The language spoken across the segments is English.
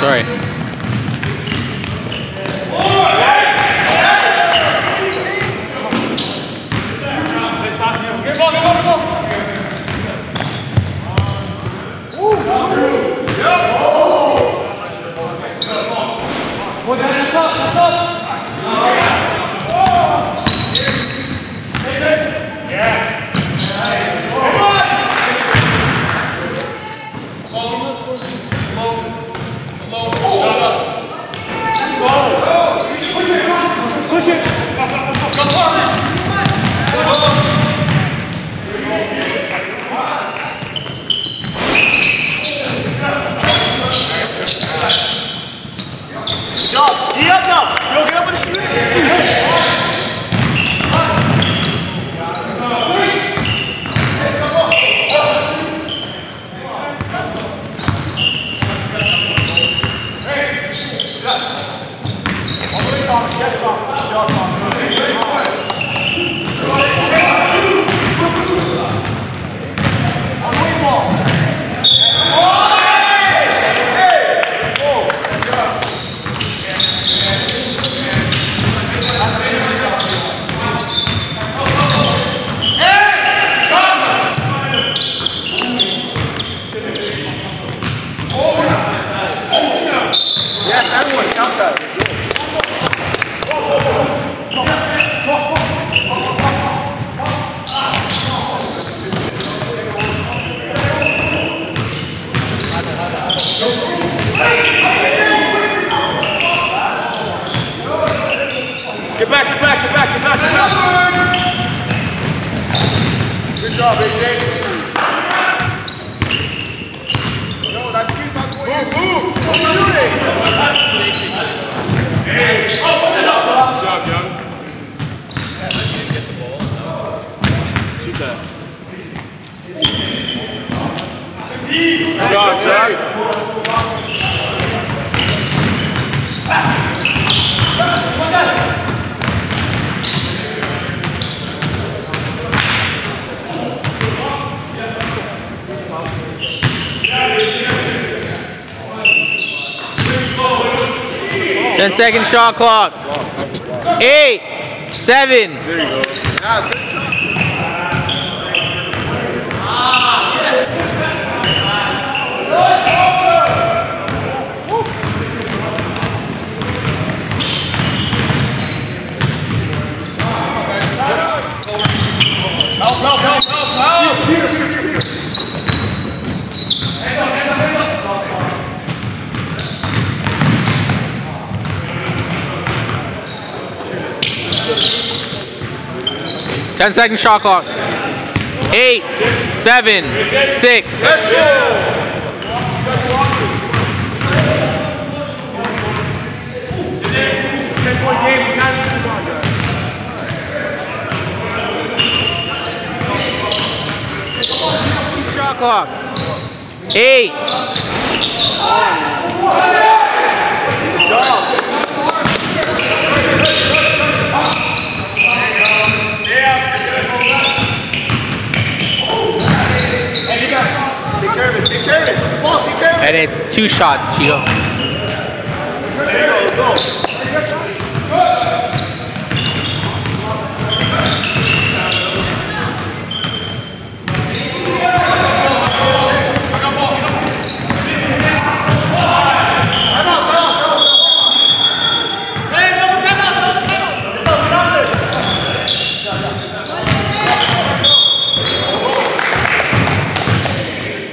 Sorry. Yes, everyone, count that. Let's go. Get back, get back, get back, get back, get back. Good job, AJ. Job, Jack. Ten second shot clock. Eight, seven, There you go. Yeah, good shot. Ten second shot clock. Eight, seven, six, Let's go. Of it. and it's two shots, Cheeto. Go, go.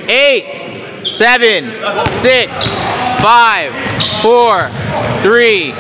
Eight, seven, six, five, four, three,